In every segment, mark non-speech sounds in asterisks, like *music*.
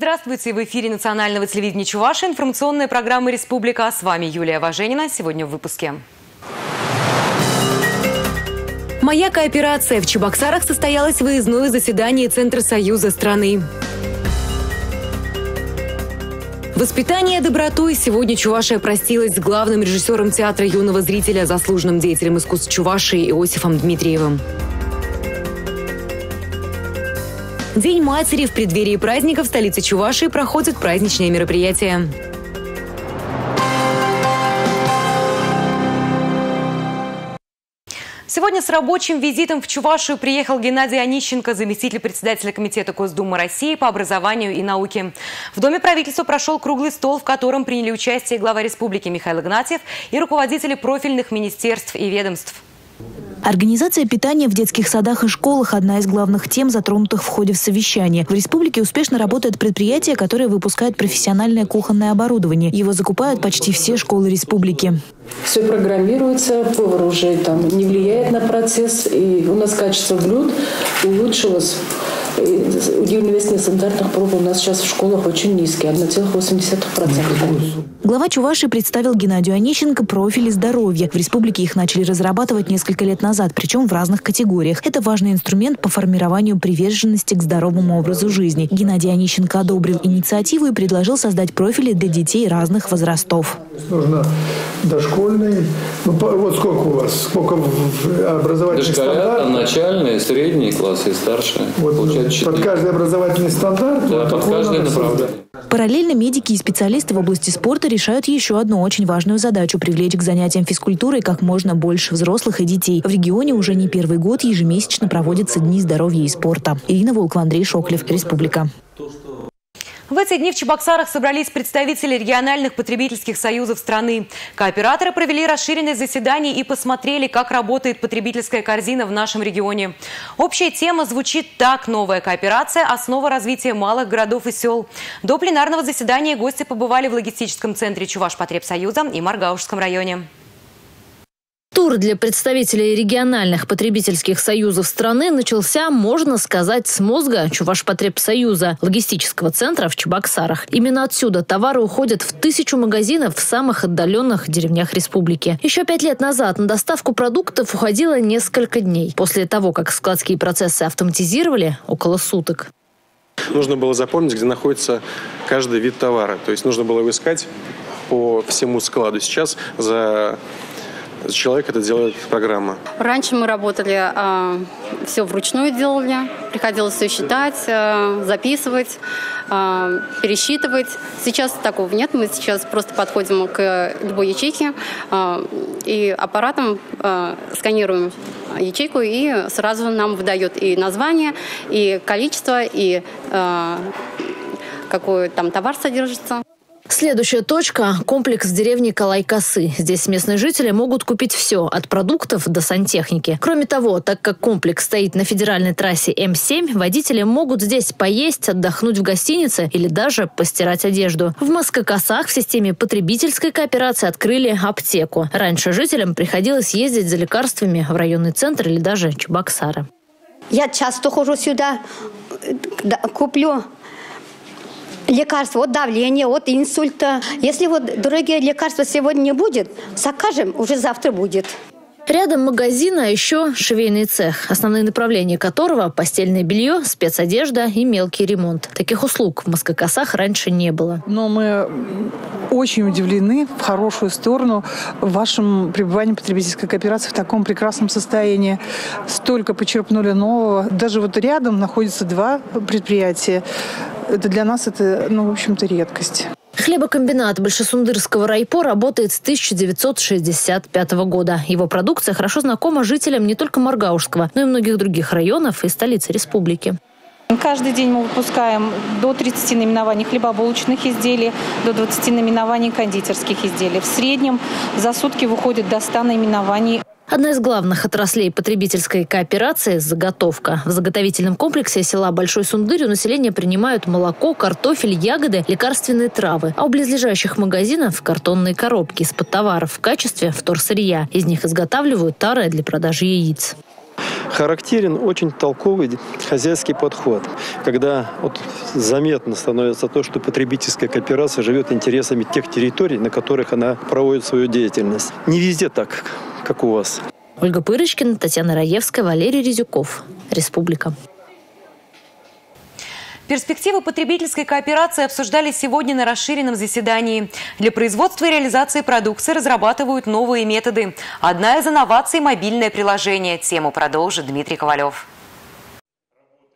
Здравствуйте! В эфире национального телевидения Чуваши информационная программа «Республика». С вами Юлия Важенина. Сегодня в выпуске. Моя кооперация. В Чебоксарах состоялось выездное заседание Центра Союза страны. Воспитание добротой. Сегодня Чувашия простилась с главным режиссером театра юного зрителя, заслуженным деятелем искусств Чувашии Иосифом Дмитриевым. День матери в преддверии праздника в столице Чувашии проходят праздничные мероприятия. Сегодня с рабочим визитом в Чувашию приехал Геннадий Онищенко, заместитель председателя Комитета Госдумы России по образованию и науке. В Доме правительства прошел круглый стол, в котором приняли участие глава республики Михаил Игнатьев и руководители профильных министерств и ведомств. Организация питания в детских садах и школах – одна из главных тем, затронутых в ходе совещания. В республике успешно работает предприятие, которое выпускает профессиональное кухонное оборудование. Его закупают почти все школы республики. Все программируется, повар уже там не влияет на процесс, и у нас качество блюд улучшилось. Университетные стандартных проб у нас сейчас в школах очень низкие, 1,8%. Глава Чуваши представил Геннадию Онищенко профили здоровья. В республике их начали разрабатывать несколько лет назад, причем в разных категориях. Это важный инструмент по формированию приверженности к здоровому образу жизни. Геннадий Онищенко одобрил инициативу и предложил создать профили для детей разных возрастов. Нужно дошкольный, ну, вот сколько у вас, сколько образовательных стандартов? начальные, средние классы и старшие. Вот, под каждый образовательный стандарт? Да, под каждое направление. Параллельно медики и специалисты в области спорта решают еще одну очень важную задачу – привлечь к занятиям физкультурой как можно больше взрослых и детей. В регионе уже не первый год ежемесячно проводятся Дни здоровья и спорта. Ирина Волкова, Андрей Шоклев, Республика. В эти дни в Чебоксарах собрались представители региональных потребительских союзов страны. Кооператоры провели расширенное заседание и посмотрели, как работает потребительская корзина в нашем регионе. Общая тема звучит так. Новая кооперация – основа развития малых городов и сел. До пленарного заседания гости побывали в логистическом центре Чувашпотребсоюза и Маргаушском районе. Тур для представителей региональных потребительских союзов страны начался, можно сказать, с мозга Чувашпотребсоюза, логистического центра в Чебоксарах. Именно отсюда товары уходят в тысячу магазинов в самых отдаленных деревнях республики. Еще пять лет назад на доставку продуктов уходило несколько дней. После того, как складские процессы автоматизировали, около суток. Нужно было запомнить, где находится каждый вид товара. То есть нужно было его искать по всему складу. Сейчас за человек это делает программа. Раньше мы работали, э, все вручную делали, приходилось все считать, э, записывать, э, пересчитывать. Сейчас такого нет, мы сейчас просто подходим к любой ячейке э, и аппаратом э, сканируем ячейку и сразу нам выдает и название, и количество, и э, какой там товар содержится. Следующая точка – комплекс деревни Калайкасы. Здесь местные жители могут купить все, от продуктов до сантехники. Кроме того, так как комплекс стоит на федеральной трассе М7, водители могут здесь поесть, отдохнуть в гостинице или даже постирать одежду. В Москокосах в системе потребительской кооперации открыли аптеку. Раньше жителям приходилось ездить за лекарствами в районный центр или даже Чебоксары. Я часто хожу сюда, куплю лекарства от давления, от инсульта. Если вот дорогие лекарства сегодня не будет, закажем, уже завтра будет. Рядом магазина, а еще швейный цех, основные направления которого – постельное белье, спецодежда и мелкий ремонт. Таких услуг в Москокосах раньше не было. Но мы очень удивлены в хорошую сторону вашим пребыванием потребительской кооперации в таком прекрасном состоянии. Столько почерпнули нового. Даже вот рядом находятся два предприятия. Это для нас это, ну, в общем-то, редкость. Хлебокомбинат Большесундырского райпо работает с 1965 года. Его продукция хорошо знакома жителям не только Маргаушского, но и многих других районов и столицы республики. Каждый день мы выпускаем до 30 наименований хлебобулочных изделий, до 20 наименований кондитерских изделий. В среднем за сутки выходит до 100 наименований Одна из главных отраслей потребительской кооперации – заготовка. В заготовительном комплексе села Большой Сундырь у населения принимают молоко, картофель, ягоды, лекарственные травы. А у близлежащих магазинов – картонные коробки из-под товаров в качестве вторсырья. Из них изготавливают тары для продажи яиц. Характерен очень толковый хозяйский подход, когда вот заметно становится то, что потребительская кооперация живет интересами тех территорий, на которых она проводит свою деятельность. Не везде так, как у вас. Ольга Пырочкина, Татьяна Раевская, Валерий Резюков. Республика. Перспективы потребительской кооперации обсуждались сегодня на расширенном заседании. Для производства и реализации продукции разрабатывают новые методы. Одна из инноваций – мобильное приложение. Тему продолжит Дмитрий Ковалев.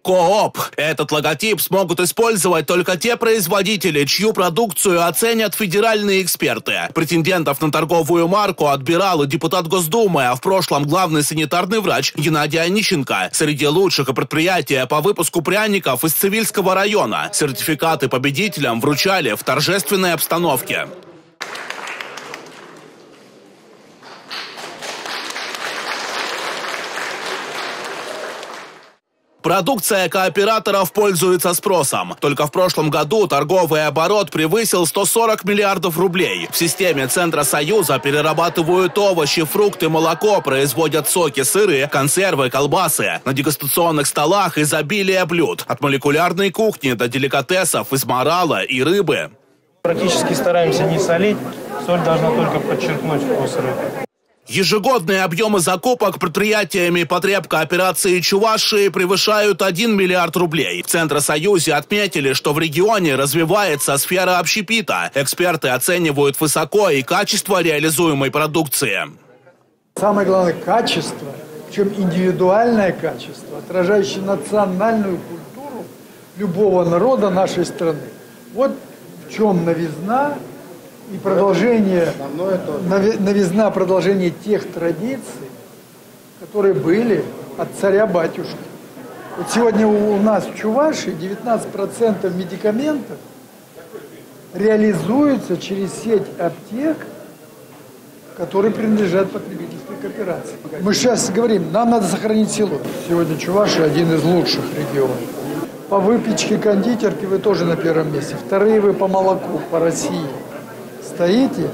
Кооп. Этот логотип смогут использовать только те производители, чью продукцию оценят федеральные эксперты. Претендентов на торговую марку отбирал и депутат Госдумы, а в прошлом главный санитарный врач Геннадий Онищенко. Среди лучших и предприятия по выпуску пряников из Цивильского района. Сертификаты победителям вручали в торжественной обстановке. Продукция кооператоров пользуется спросом. Только в прошлом году торговый оборот превысил 140 миллиардов рублей. В системе Центра Союза перерабатывают овощи, фрукты, молоко, производят соки, сыры, консервы, колбасы. На дегустационных столах изобилие блюд. От молекулярной кухни до деликатесов из морала и рыбы. Практически стараемся не солить. Соль должна только подчеркнуть вкус рыбы. Ежегодные объемы закупок предприятиями потребка операции Чувашии превышают 1 миллиард рублей. В Центросоюзе отметили, что в регионе развивается сфера общепита. Эксперты оценивают высоко и качество реализуемой продукции. Самое главное – качество, причем индивидуальное качество, отражающее национальную культуру любого народа нашей страны. Вот в чем новизна и продолжение, новизна продолжение тех традиций, которые были от царя-батюшки. Вот сегодня у нас в Чувашии 19% медикаментов реализуются через сеть аптек, которые принадлежат потребительской кооперации. Мы сейчас говорим, нам надо сохранить село. Сегодня Чувашия один из лучших регионов. По выпечке кондитерки вы тоже на первом месте. Вторые вы по молоку, по России стоите.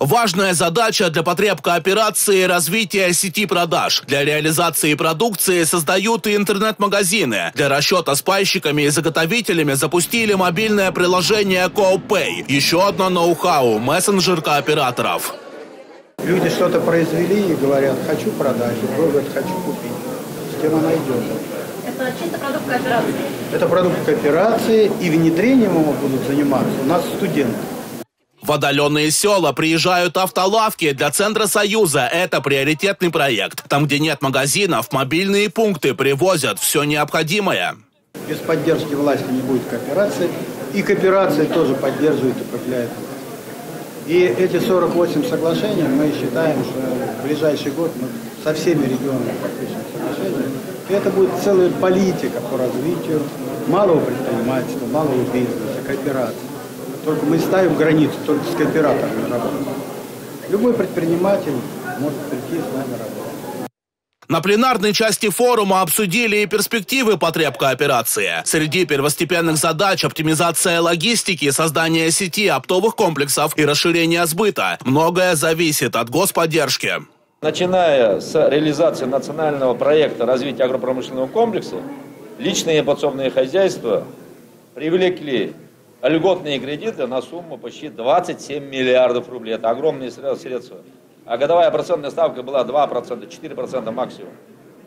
Важная задача для потреб кооперации – развитие сети продаж. Для реализации продукции создают и интернет-магазины. Для расчета с пайщиками и заготовителями запустили мобильное приложение CoPay. Еще одно ноу-хау – мессенджер кооператоров. Люди что-то произвели и говорят, хочу продать, другой говорит, хочу купить. С кем она идет? Это чисто продукт кооперации? Это продукт кооперации, и внедрением его будут заниматься у нас студенты. В отдаленные села приезжают автолавки для Центра Союза. Это приоритетный проект. Там, где нет магазинов, мобильные пункты привозят все необходимое. Без поддержки власти не будет кооперации. И кооперация тоже поддерживает и управляет. И эти 48 соглашений мы считаем, что в ближайший год мы со всеми регионами подпишем соглашения. И это будет целая политика по развитию малого предпринимательства, малого бизнеса, кооперации. Только мы ставим границу, только с кооператорами работать. Любой предприниматель может прийти с нами работать. На пленарной части форума обсудили и перспективы потреб кооперации. Среди первостепенных задач оптимизация логистики, создание сети оптовых комплексов и расширение сбыта. Многое зависит от господдержки. Начиная с реализации национального проекта развития агропромышленного комплекса, личные подсобные хозяйства привлекли льготные кредиты на сумму почти 27 миллиардов рублей. Это огромные средства. А годовая процентная ставка была 2%, 4% максимум.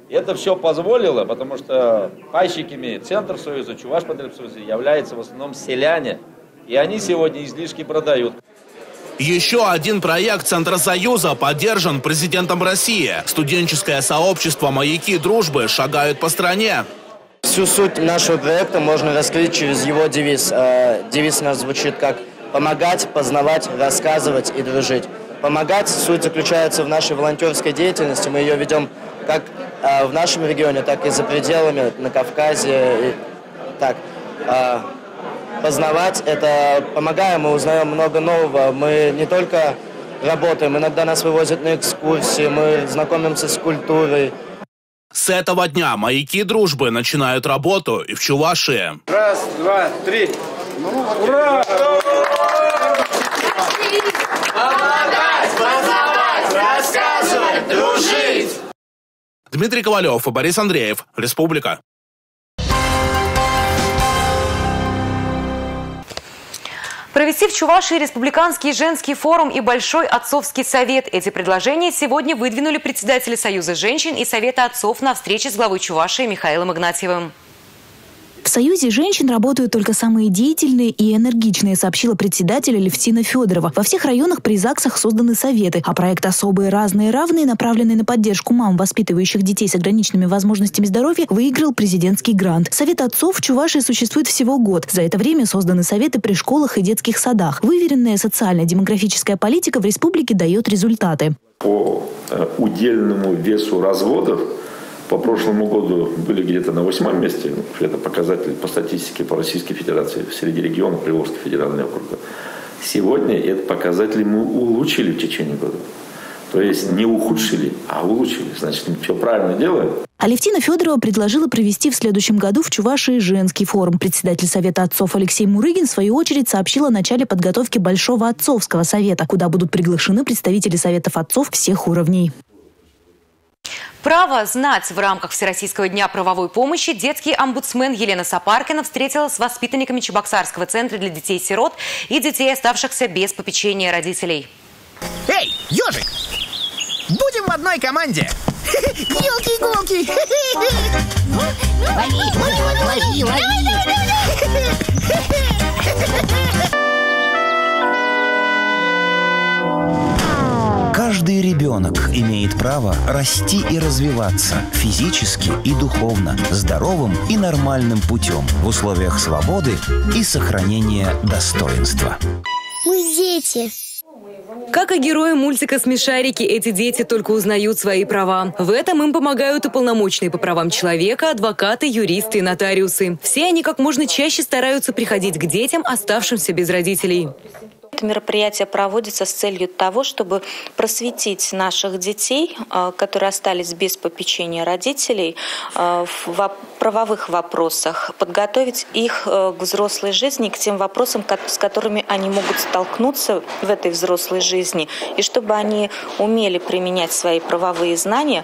И это все позволило, потому что пайщиками Центр Союза, Чуваш Потребсоюза являются в основном селяне. И они сегодня излишки продают. Еще один проект Центра Союза поддержан президентом России. Студенческое сообщество «Маяки дружбы» шагают по стране. Всю суть нашего проекта можно раскрыть через его девиз. Э, девиз у нас звучит как «помогать, познавать, рассказывать и дружить». Помогать суть заключается в нашей волонтерской деятельности. Мы ее ведем как э, в нашем регионе, так и за пределами, на Кавказе. Так, э, познавать – это помогаем, мы узнаем много нового. Мы не только работаем, иногда нас вывозят на экскурсии, мы знакомимся с культурой, с этого дня маяки дружбы начинают работу и в Чувашии. Раз, два, три. Ура! Помогать, познавать, рассказывать, дружить! Дмитрий Ковалев и Борис Андреев. Республика. Провести в Чувашии республиканский женский форум и Большой отцовский совет. Эти предложения сегодня выдвинули председатели Союза женщин и Совета отцов на встрече с главой Чувашии Михаилом Игнатьевым. В Союзе женщин работают только самые деятельные и энергичные, сообщила председатель Левтина Федорова. Во всех районах при ЗАГСах созданы советы, а проект «Особые, разные, равные», направленный на поддержку мам, воспитывающих детей с ограниченными возможностями здоровья, выиграл президентский грант. Совет отцов в Чувашии существует всего год. За это время созданы советы при школах и детских садах. Выверенная социально-демографическая политика в республике дает результаты. По э, удельному весу разводов по прошлому году были где-то на восьмом месте. Это показатель по статистике по Российской Федерации среди регионов Приволжский федеральный округ. Сегодня этот показатель мы улучшили в течение года. То есть не ухудшили, а улучшили. Значит, мы все правильно делаем. Алевтина Федорова предложила провести в следующем году в Чувашии женский форум. Председатель Совета отцов Алексей Мурыгин, в свою очередь, сообщил о начале подготовки Большого отцовского совета, куда будут приглашены представители Советов отцов всех уровней. Право знать в рамках Всероссийского дня правовой помощи детский омбудсмен Елена Сапаркина встретилась с воспитанниками Чебоксарского центра для детей-сирот и детей, оставшихся без попечения родителей. Эй, ежик! Будем в одной команде! *laughs* Елки-иголки! Лови, лови, лови! *laughs* Каждый ребенок имеет право расти и развиваться физически и духовно, здоровым и нормальным путем в условиях свободы и сохранения достоинства. Мы дети. Как и герои мультика «Смешарики», эти дети только узнают свои права. В этом им помогают уполномоченные по правам человека, адвокаты, юристы и нотариусы. Все они как можно чаще стараются приходить к детям, оставшимся без родителей. Это мероприятие проводится с целью того, чтобы просветить наших детей, э, которые остались без попечения родителей, э, в правовых вопросах, подготовить их э, к взрослой жизни, к тем вопросам, с которыми они могут столкнуться в этой взрослой жизни, и чтобы они умели применять свои правовые знания.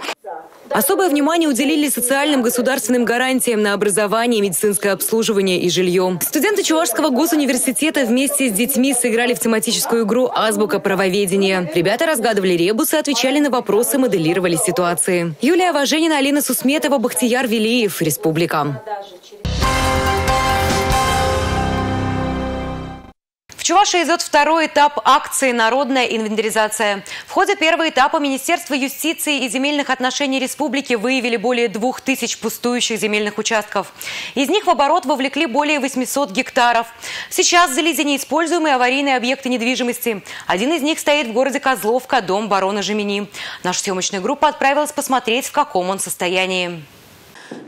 Особое внимание уделили социальным государственным гарантиям на образование, медицинское обслуживание и жилье. Студенты Чувашского госуниверситета вместе с детьми сыграли в тематическую игру «Азбука правоведения». Ребята разгадывали ребусы, отвечали на вопросы, моделировали ситуации. Юлия Важенина, Алина Сусметова, Бахтияр Велиев. Республика. Чувашии идет второй этап акции «Народная инвентаризация». В ходе первого этапа Министерство юстиции и земельных отношений республики выявили более двух тысяч пустующих земельных участков. Из них в оборот вовлекли более 800 гектаров. Сейчас взялись за неиспользуемые аварийные объекты недвижимости. Один из них стоит в городе Козловка, дом барона Жемени. Наша съемочная группа отправилась посмотреть, в каком он состоянии.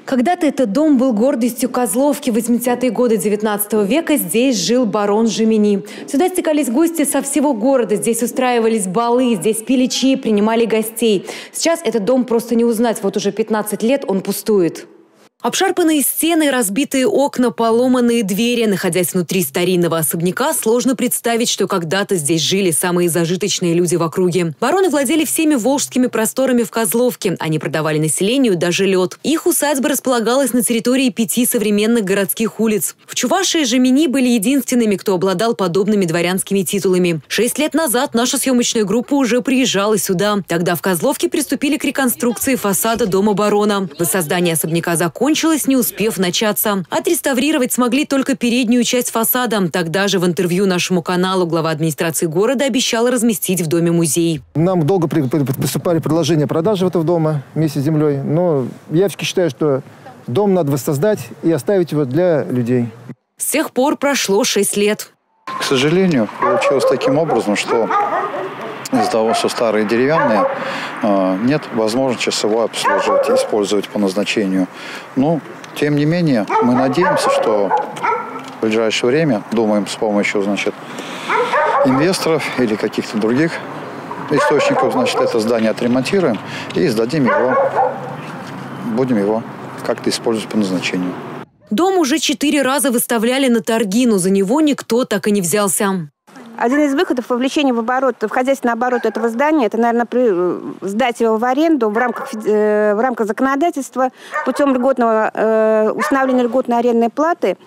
Когда-то этот дом был гордостью Козловки. В 80-е годы 19 века здесь жил барон Жемени. Сюда стекались гости со всего города. Здесь устраивались балы, здесь пили чаи, принимали гостей. Сейчас этот дом просто не узнать. Вот уже 15 лет он пустует. Обшарпанные стены, разбитые окна, поломанные двери. Находясь внутри старинного особняка, сложно представить, что когда-то здесь жили самые зажиточные люди в округе. Бароны владели всеми волжскими просторами в Козловке. Они продавали населению даже лед. Их усадьба располагалась на территории пяти современных городских улиц. В Чувашии Жемини были единственными, кто обладал подобными дворянскими титулами. Шесть лет назад наша съемочная группа уже приезжала сюда. Тогда в Козловке приступили к реконструкции фасада дома барона. Воссоздание особняка закончилось закончилась, не успев начаться. Отреставрировать смогли только переднюю часть фасада. Тогда же в интервью нашему каналу глава администрации города обещал разместить в доме музей. Нам долго поступали предложения продажи этого дома вместе с землей, но я все-таки считаю, что дом надо воссоздать и оставить его для людей. С тех пор прошло шесть лет. К сожалению, получилось таким образом, что из-за того, что старые деревянные, э, нет возможности часовой обслуживать, использовать по назначению. Ну, тем не менее, мы надеемся, что в ближайшее время, думаем, с помощью, значит, инвесторов или каких-то других источников, значит, это здание отремонтируем и сдадим его, будем его как-то использовать по назначению. Дом уже четыре раза выставляли на торги, но за него никто так и не взялся. Один из выходов вовлечения в оборот, в хозяйственный оборот этого здания, это, наверное, при, э, сдать его в аренду в рамках, э, в рамках законодательства путем льготного, э, установления льготной арендной платы.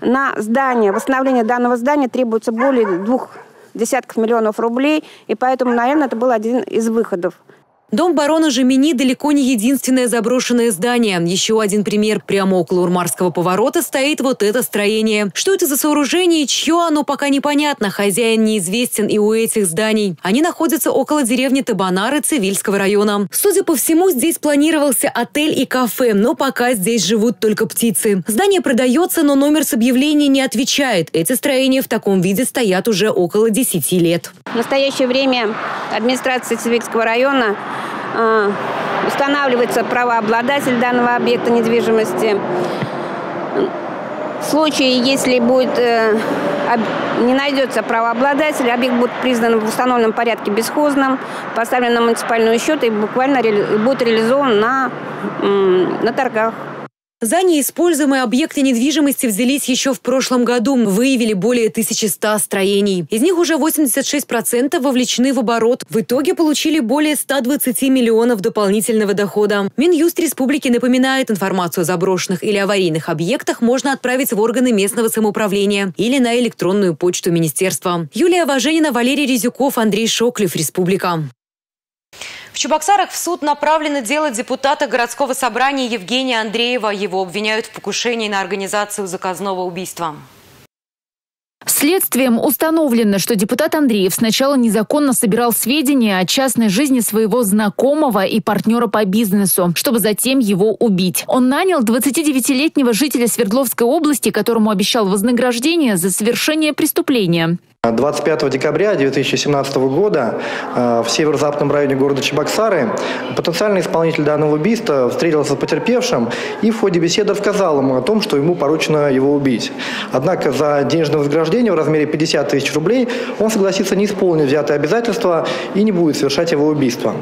На здание, восстановление данного здания требуется более двух десятков миллионов рублей, и поэтому, наверное, это был один из выходов. Дом барона Жемини далеко не единственное заброшенное здание. Еще один пример. Прямо около Урмарского поворота стоит вот это строение. Что это за сооружение и чье оно, пока непонятно. Хозяин неизвестен и у этих зданий. Они находятся около деревни Табанары Цивильского района. Судя по всему, здесь планировался отель и кафе, но пока здесь живут только птицы. Здание продается, но номер с объявления не отвечает. Эти строения в таком виде стоят уже около 10 лет. В настоящее время администрация Цивильского района устанавливается правообладатель данного объекта недвижимости. В случае, если будет, э, не найдется правообладатель, объект будет признан в установленном порядке бесхозным, поставлен на муниципальный счет и буквально будет реализован на, на торгах. За неиспользуемые объекты недвижимости взялись еще в прошлом году. Выявили более 1100 строений. Из них уже 86% вовлечены в оборот. В итоге получили более 120 миллионов дополнительного дохода. Минюст республики напоминает, информацию о заброшенных или аварийных объектах можно отправить в органы местного самоуправления или на электронную почту министерства. Юлия Важенина, Валерий Резюков, Андрей Шоклев, Республика. В Чебоксарах в суд направлено дело депутата городского собрания Евгения Андреева. Его обвиняют в покушении на организацию заказного убийства. Следствием установлено, что депутат Андреев сначала незаконно собирал сведения о частной жизни своего знакомого и партнера по бизнесу, чтобы затем его убить. Он нанял 29-летнего жителя Свердловской области, которому обещал вознаграждение за совершение преступления. 25 декабря 2017 года э, в северо-западном районе города Чебоксары потенциальный исполнитель данного убийства встретился с потерпевшим и в ходе беседы рассказал ему о том, что ему поручено его убить. Однако за денежное вознаграждение в размере 50 тысяч рублей он согласится не исполнить взятые обязательства и не будет совершать его убийство.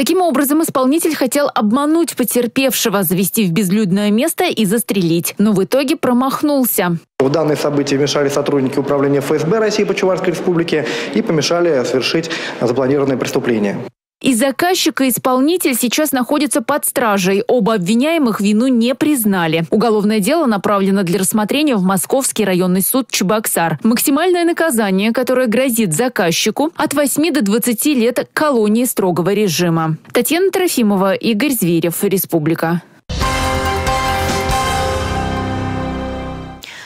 Таким образом, исполнитель хотел обмануть потерпевшего, завести в безлюдное место и застрелить, но в итоге промахнулся. В данные события вмешали сотрудники управления ФСБ России по Чувашской республике и помешали совершить запланированное преступление. И заказчик, и исполнитель сейчас находятся под стражей. Оба обвиняемых вину не признали. Уголовное дело направлено для рассмотрения в Московский районный суд Чебоксар. Максимальное наказание, которое грозит заказчику, от 8 до 20 лет колонии строгого режима. Татьяна Трофимова, Игорь Зверев, Республика.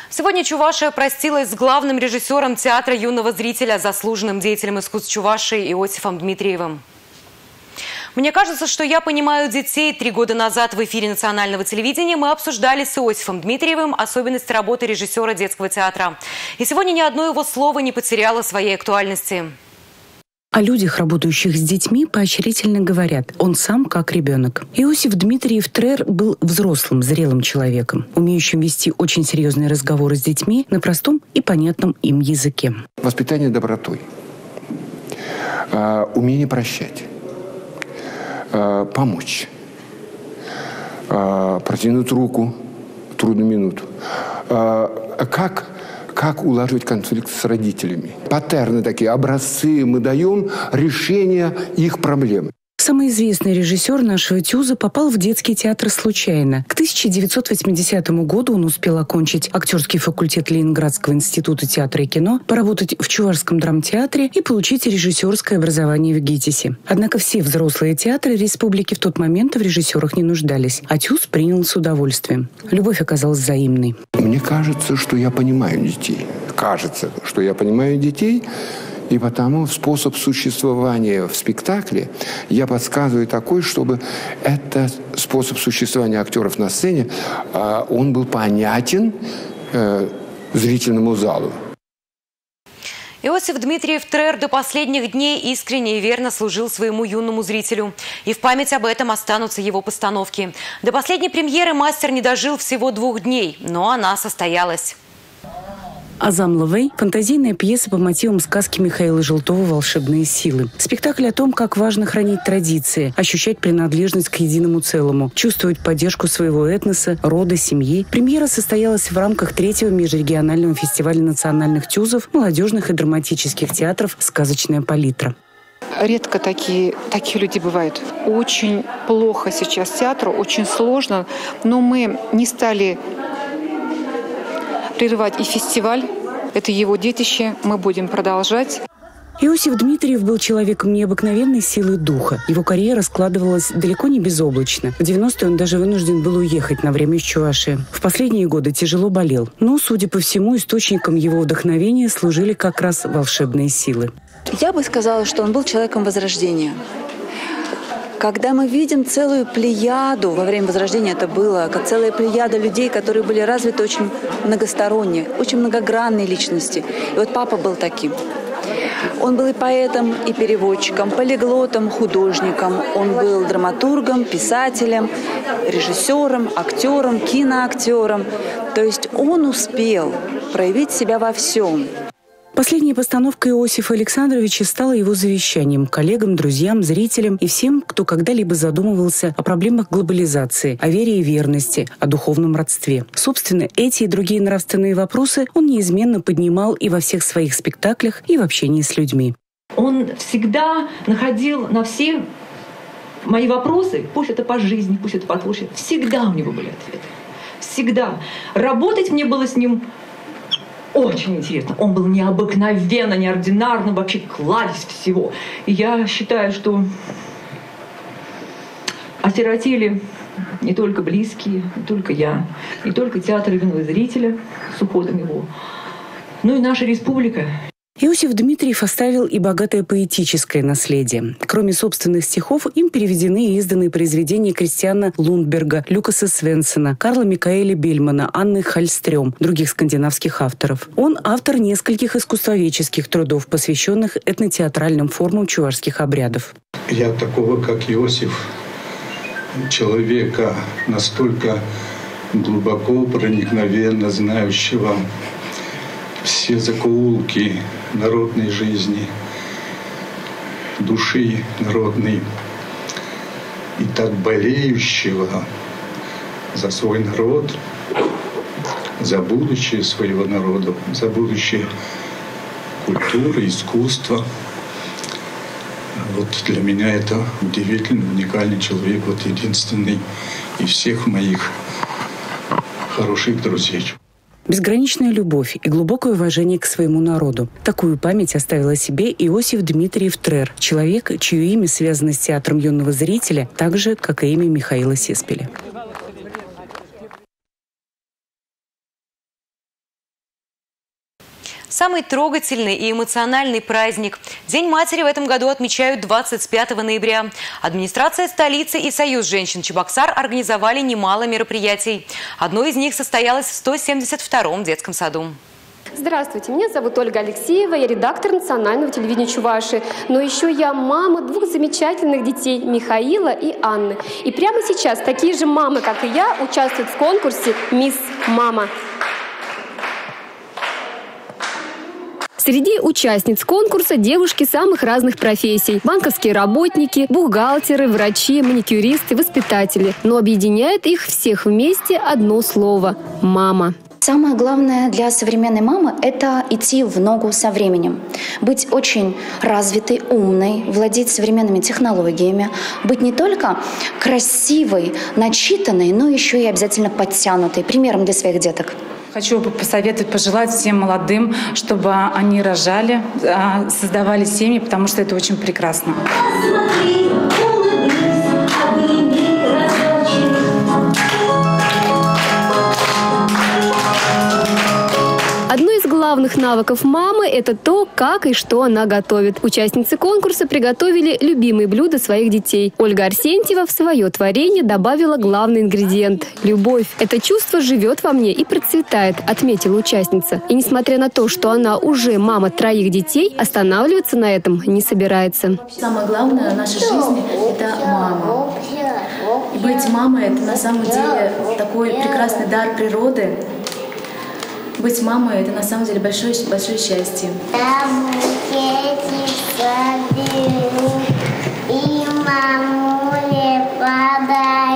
Сегодня Чувашия простилась с главным режиссером театра юного зрителя, заслуженным деятелем искусств Чувашии Иосифом Дмитриевым. Мне кажется, что я понимаю детей. Три года назад в эфире национального телевидения мы обсуждали с Иосифом Дмитриевым особенности работы режиссера детского театра. И сегодня ни одно его слово не потеряло своей актуальности. О людях, работающих с детьми, поощрительно говорят. Он сам как ребенок. Иосиф Дмитриев Трер был взрослым, зрелым человеком, умеющим вести очень серьезные разговоры с детьми на простом и понятном им языке. Воспитание добротой, а, умение прощать, а, помочь, а, протянуть руку в трудную минуту. Как как улаживать конфликт с родителями. Паттерны такие, образцы мы даем решения их проблем. Самый известный режиссер нашего ТЮЗа попал в детский театр случайно. К 1980 году он успел окончить актерский факультет Ленинградского института театра и кино, поработать в Чувашском драмтеатре и получить режиссерское образование в ГИТИСе. Однако все взрослые театры республики в тот момент в режиссерах не нуждались, а ТЮЗ принял с удовольствием. Любовь оказалась взаимной. Мне кажется, что я понимаю детей. Кажется, что я понимаю детей, и потому способ существования в спектакле я подсказываю такой, чтобы этот способ существования актеров на сцене, а, он был понятен э, зрительному залу. Иосиф Дмитриев Трер до последних дней искренне и верно служил своему юному зрителю. И в память об этом останутся его постановки. До последней премьеры мастер не дожил всего двух дней, но она состоялась. Азам Лавей – фантазийная пьеса по мотивам сказки Михаила Желтова «Волшебные силы». Спектакль о том, как важно хранить традиции, ощущать принадлежность к единому целому, чувствовать поддержку своего этноса, рода, семьи. Премьера состоялась в рамках третьего межрегионального фестиваля национальных тюзов, молодежных и драматических театров «Сказочная палитра». Редко такие, такие люди бывают. Очень плохо сейчас театру, очень сложно, но мы не стали прерывать и фестиваль. Это его детище, мы будем продолжать. Иосиф Дмитриев был человеком необыкновенной силы духа. Его карьера складывалась далеко не безоблачно. В 90-е он даже вынужден был уехать на время из Чувашии. В последние годы тяжело болел. Но, судя по всему, источником его вдохновения служили как раз волшебные силы. Я бы сказала, что он был человеком возрождения. Когда мы видим целую плеяду, во время Возрождения это было, как целая плеяда людей, которые были развиты очень многосторонне, очень многогранные личности. И вот папа был таким. Он был и поэтом, и переводчиком, полиглотом, художником. Он был драматургом, писателем, режиссером, актером, киноактером. То есть он успел проявить себя во всем. Последняя постановка Иосифа Александровича стала его завещанием коллегам, друзьям, зрителям и всем, кто когда-либо задумывался о проблемах глобализации, о вере и верности, о духовном родстве. Собственно, эти и другие нравственные вопросы он неизменно поднимал и во всех своих спектаклях, и в общении с людьми. Он всегда находил на все мои вопросы, пусть это по жизни, пусть это по творчеству, всегда у него были ответы. Всегда. Работать мне было с ним очень интересно. Он был необыкновенно, неординарно, вообще кладезь всего. И я считаю, что осиротели не только близкие, не только я, не только театр юного зрителя с уходом его, но и наша республика. Иосиф Дмитриев оставил и богатое поэтическое наследие. Кроме собственных стихов, им переведены и изданы произведения Кристиана Лундберга, Люкаса Свенсена, Карла Микаэля Бельмана, Анны Хальстрём, других скандинавских авторов. Он автор нескольких искусствоведческих трудов, посвященных этнотеатральным формам чувашских обрядов. Я такого, как Иосиф, человека настолько глубоко, проникновенно знающего все закоулки народной жизни, души народной и так болеющего за свой народ, за будущее своего народа, за будущее культуры, искусства. Вот для меня это удивительный, уникальный человек, вот единственный из всех моих хороших друзей. Безграничная любовь и глубокое уважение к своему народу. Такую память оставил о себе Иосиф Дмитриев Трер, человек, чье имя связано с театром юного зрителя, так же, как и имя Михаила Сеспеля. Самый трогательный и эмоциональный праздник. День матери в этом году отмечают 25 ноября. Администрация столицы и Союз женщин Чебоксар организовали немало мероприятий. Одно из них состоялось в 172-м детском саду. Здравствуйте, меня зовут Ольга Алексеева, я редактор национального телевидения Чуваши. Но еще я мама двух замечательных детей, Михаила и Анны. И прямо сейчас такие же мамы, как и я, участвуют в конкурсе «Мисс Мама». Среди участниц конкурса девушки самых разных профессий. Банковские работники, бухгалтеры, врачи, маникюристы, воспитатели. Но объединяет их всех вместе одно слово – «мама». Самое главное для современной мамы – это идти в ногу со временем. Быть очень развитой, умной, владеть современными технологиями, быть не только красивой, начитанной, но еще и обязательно подтянутой, примером для своих деток. Хочу посоветовать, пожелать всем молодым, чтобы они рожали, а, создавали семьи, потому что это очень прекрасно. Главных навыков мамы – это то, как и что она готовит. Участницы конкурса приготовили любимые блюда своих детей. Ольга Арсентьева в свое творение добавила главный ингредиент – любовь. Это чувство живет во мне и процветает, отметила участница. И несмотря на то, что она уже мама троих детей, останавливаться на этом не собирается. Самое главное в нашей жизни – это мама. И быть мамой – это на самом деле такой прекрасный дар природы, быть мамой – это на самом деле большое, большое счастье. Я букетик соберу и мамуле подарю.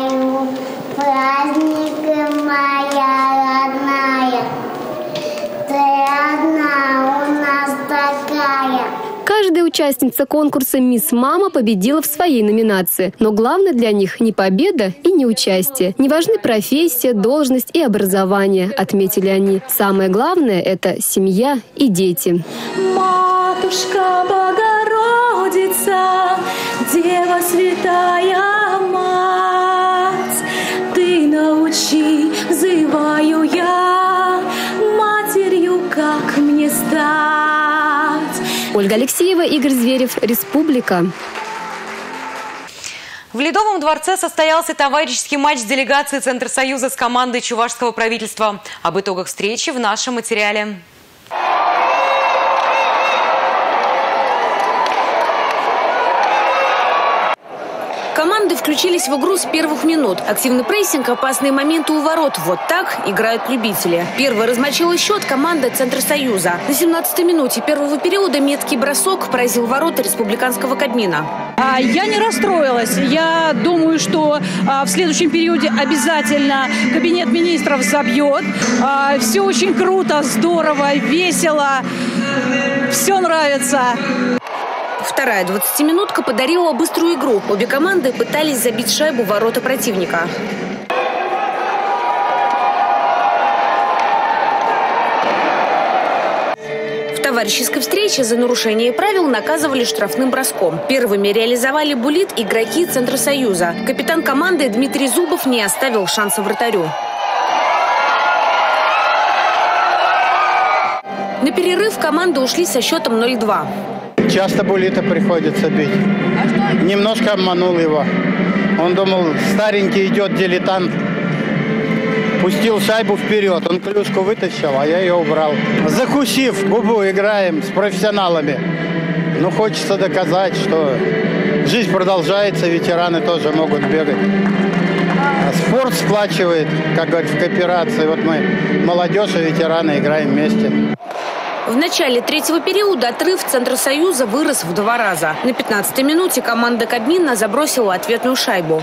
Каждая участница конкурса «Мисс Мама» победила в своей номинации. Но главное для них не победа и не участие. Не важны профессия, должность и образование, отметили они. Самое главное – это семья и дети. Матушка Богородица, Дева Святая Ольга Алексеева, Игорь Зверев, Республика. В Ледовом дворце состоялся товарищеский матч делегации Центра Союза с командой чувашского правительства. Об итогах встречи в нашем материале. Команды включились в игру с первых минут. Активный прессинг, опасные моменты у ворот. Вот так играют любители. Первый размочила счет команда Центра Союза. На 17-й минуте первого периода меткий бросок поразил ворота республиканского Кабмина. А, я не расстроилась. Я думаю, что а, в следующем периоде обязательно кабинет министров забьет. А, все очень круто, здорово, весело. Все нравится. Вторая 20-минутка подарила быструю игру. Обе команды пытались забить шайбу в ворота противника. В товарищеской встрече за нарушение правил наказывали штрафным броском. Первыми реализовали булит игроки Центра Союза. Капитан команды Дмитрий Зубов не оставил шанса вратарю. На перерыв команды ушли со счетом 0-2. Часто Булита приходится бить. Немножко обманул его. Он думал, старенький идет дилетант. Пустил шайбу вперед. Он клюшку вытащил, а я ее убрал. Закусив губу, играем с профессионалами. Ну, хочется доказать, что жизнь продолжается, ветераны тоже могут бегать. А спорт сплачивает, как говорят в кооперации. Вот мы, молодежь и ветераны, играем вместе. В начале третьего периода отрыв Центра Союза вырос в два раза. На 15-й минуте команда Кабмина забросила ответную шайбу.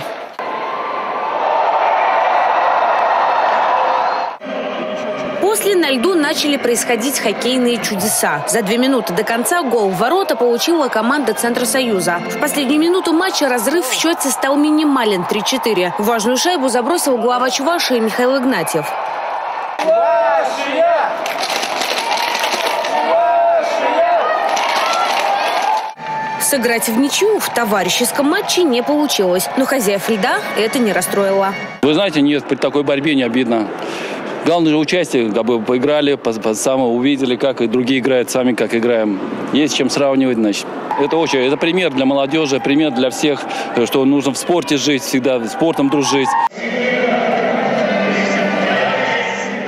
После на льду начали происходить хоккейные чудеса. За две минуты до конца гол в ворота получила команда Центра Союза. В последнюю минуту матча разрыв в счете стал минимален 3-4. Важную шайбу забросил глава Чувашии Михаил Игнатьев. Сыграть в ничью в товарищеском матче не получилось, но хозяев льда это не расстроило. Вы знаете, нет, при такой борьбе не обидно. Главное же участие, как бы поиграли, по, по само увидели, как и другие играют, сами как играем. Есть чем сравнивать, значит. Это очень, это пример для молодежи, пример для всех, что нужно в спорте жить, всегда спортом дружить.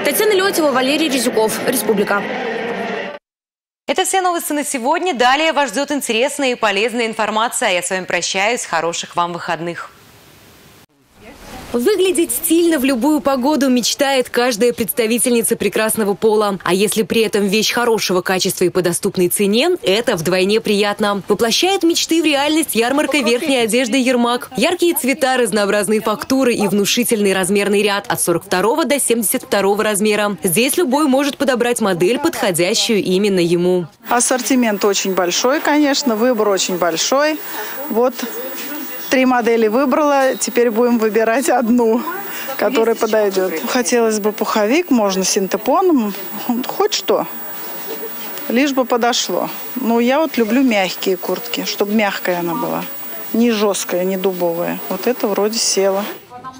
Татьяна Летева, Валерий Резюков, Республика. Это все новости на сегодня. Далее вас ждет интересная и полезная информация. Я с вами прощаюсь. Хороших вам выходных. Выглядеть стильно в любую погоду мечтает каждая представительница прекрасного пола. А если при этом вещь хорошего качества и по доступной цене, это вдвойне приятно. Воплощает мечты в реальность ярмарка верхней одежды «Ермак». Яркие цвета, разнообразные фактуры и внушительный размерный ряд от 42 до 72 размера. Здесь любой может подобрать модель, подходящую именно ему. Ассортимент очень большой, конечно, выбор очень большой. Вот Три модели выбрала, теперь будем выбирать одну, которая подойдет. Хотелось бы пуховик, можно синтепоном, хоть что, лишь бы подошло. Но я вот люблю мягкие куртки, чтобы мягкая она была, не жесткая, не дубовая. Вот это вроде село.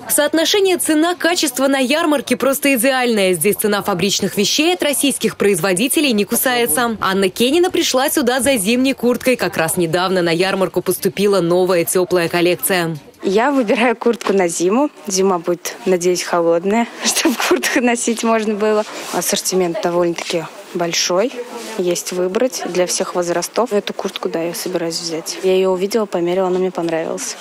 Соотношение цена-качество на ярмарке просто идеальное. Здесь цена фабричных вещей от российских производителей не кусается. Анна Кенина пришла сюда за зимней курткой. Как раз недавно на ярмарку поступила новая теплая коллекция. Я выбираю куртку на зиму. Зима будет, надеюсь, холодная, *laughs* чтобы куртку носить можно было. Ассортимент довольно-таки большой. Есть выбрать для всех возрастов. Эту куртку, да, я собираюсь взять. Я ее увидела, померила, она мне понравилась.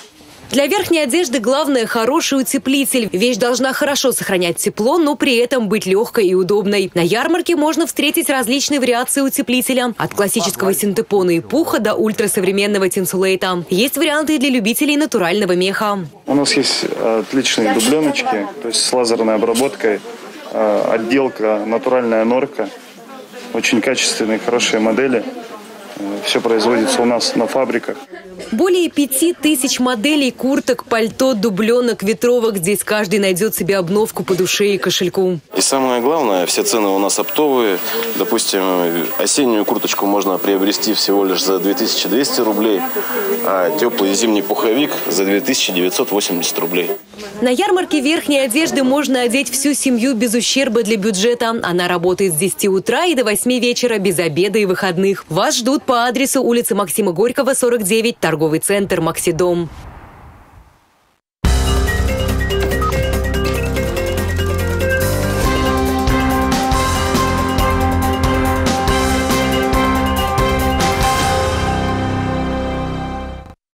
Для верхней одежды главное – хороший утеплитель. Вещь должна хорошо сохранять тепло, но при этом быть легкой и удобной. На ярмарке можно встретить различные вариации утеплителя. От классического синтепона и пуха до ультрасовременного тинсулейта. Есть варианты для любителей натурального меха. У нас есть отличные дубленочки, то есть с лазерной обработкой, э, отделка натуральная норка. Очень качественные, хорошие модели. Э, Все производится у нас на фабриках. Более пяти тысяч моделей курток, пальто, дубленок, ветровок. Здесь каждый найдет себе обновку по душе и кошельку. И самое главное, все цены у нас оптовые. Допустим, осеннюю курточку можно приобрести всего лишь за 2200 рублей, а теплый зимний пуховик за 2980 рублей. На ярмарке верхней одежды можно одеть всю семью без ущерба для бюджета. Она работает с 10 утра и до 8 вечера без обеда и выходных. Вас ждут по адресу улицы Максима Горького, 49, торговый центр «Максидом».